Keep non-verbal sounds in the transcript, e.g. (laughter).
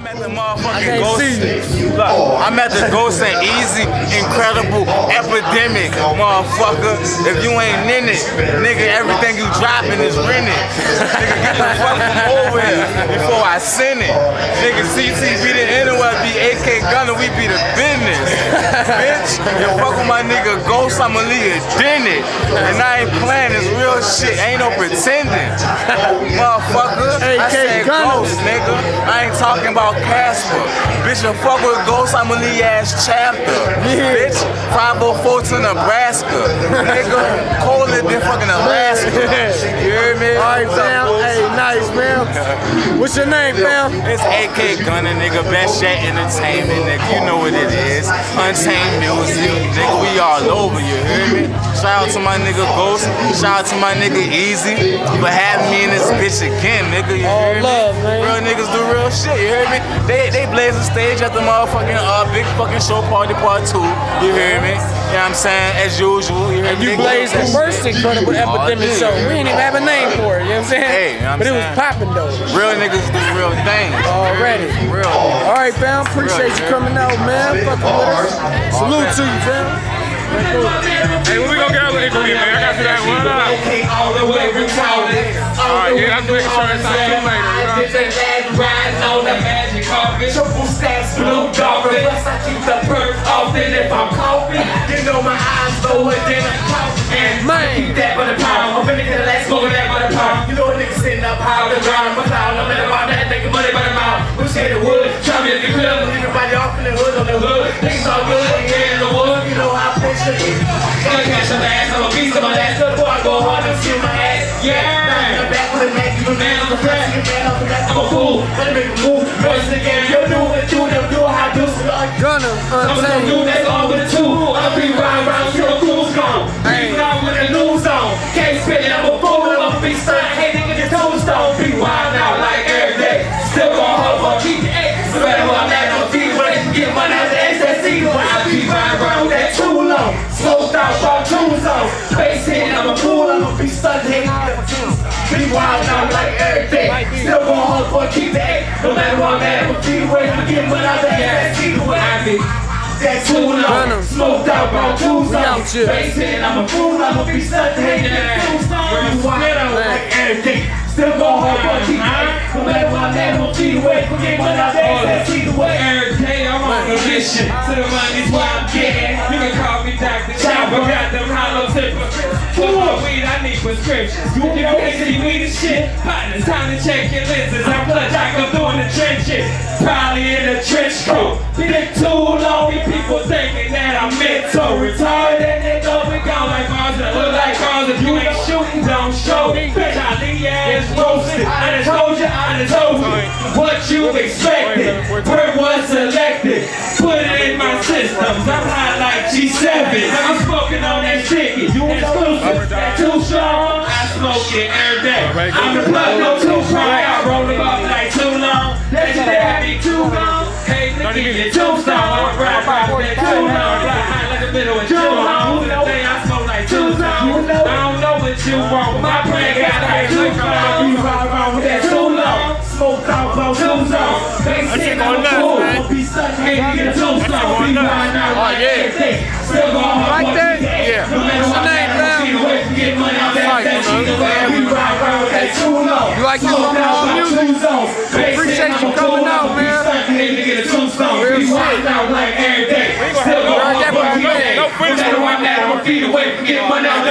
I'm at the motherfucking Ghost. Look, I'm at the Ghost and Easy, incredible, epidemic, motherfucker. If you ain't in it, nigga, everything you dropping is rented. nigga, get the fuck over before I send it. Nigga, CT be the be AK Gunna, we be the business. Bitch, you fuck with my nigga Ghost, I'ma leave it. And I ain't playing this real shit, ain't no pretending. Motherfucker, I AK said Gunna. Ghost, nigga. I ain't talking about Casper. Bitch, you fuck with Ghost, I'ma leave ass chapter. Bitch, 504 to Nebraska. nigga, colder than fucking Alaska. (laughs) You hear me? All right, fam. Hey, nice, fam. What's your name, fam? It's AK Gunna, nigga. Best Shot Entertainment, nigga. You know what it is. Untamed Music, nigga. We all over, you hear me? Shout out to my nigga Ghost. Shout out to my nigga Easy for having me in this bitch again, nigga. You All hear love, me? man. Real niggas do real shit, you hear me? They they blaze the stage at the motherfucking uh, big fucking show party part two. You hear me? You know what I'm saying? As usual. You hear me? You They blazed the first incredible epidemic show. We didn't even have a name for it, you know what I'm saying? Hey, you know what I'm but it was popping though. Real niggas do real things. Already. Real. All right, fam. Appreciate you coming out, man. Fucking with us. Salute to you, fam. Hey, when we gonna get out of the man? I got to that one up. all the way retarded. Alright, yeah, I'm making sure it's not too late, you know what I'm saying? Riding on the magic carpet. Triple stacks, blue dolphin. Plus I keep the perk often if I'm coughing. You know my eyes lower than a coffin. And Man. keep that for the pound. I'm finna get the last smoke of that for the pound. You know a nigga sitting up high on the ground. I'm cloud. Here the wood? Try me at the club. Everybody off in the hood on the hood. Niggas all good. Yeah, in the wood. You know how I push it. Gonna catch some ass. I'm a beast of my ass. Good boy, go hard and steal my ass. Yeah. Back with a man, you a man on the press. You a man on the press. I'm a fool. Let me make a move. A be wild out like every day. Still gon' hold on, keep the. No matter what I'm at, I'm a when they can get money out the SSC. I be that. Venom. Smoked out, brought tunes We on. out here. Face hitting, I'm a fool. I'm a be stunning. Hating that tunes on. Be wild out like every day. Still gon' hold on, keep the X. No matter what I'm at, I'm a away. Forget money out the SSC. Every day I'm on a mission. To the money's why I'm getting. Need prescriptions. You see weed and shit. Partners, time to check your lenses. I'm clutch, I go through in the trenches. Probably in a trench coat. Been too long, and people thinking that I'm mental retarded. They go we gone like Mars and look like cars. If you ain't shooting, don't show me. Bitch, I leave your ass roasted. I done told you, I done told you what you expected. Word was selected. Put I smoke it every day. I'm the plug, no two strong. I roll them up like too long. Legendary be too long. Hey, nigga, you too strong. I'm ride by that too long. Fly high like a middle and too long. Today I smoke like too long. I don't know what you uh, want. My plan got like too strong. You ride around with that too long. Smoke out, blow too long. They say I'm a fool. Be stuck, hey, get too strong. Be riding out oh, like everything. Still going. Like You like this on music? Appreciate you coming out, man. Real shit. Like every day. Still going on, but man. No freestyle. I'm feet away from getting money out